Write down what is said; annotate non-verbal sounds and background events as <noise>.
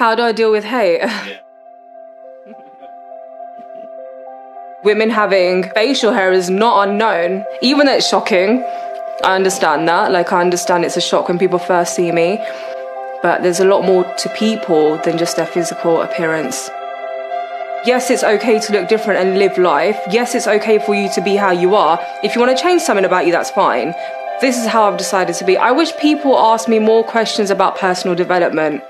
How do I deal with hate? <laughs> Women having facial hair is not unknown, even though it's shocking. I understand that. Like, I understand it's a shock when people first see me, but there's a lot more to people than just their physical appearance. Yes, it's okay to look different and live life. Yes, it's okay for you to be how you are. If you want to change something about you, that's fine. This is how I've decided to be. I wish people asked me more questions about personal development.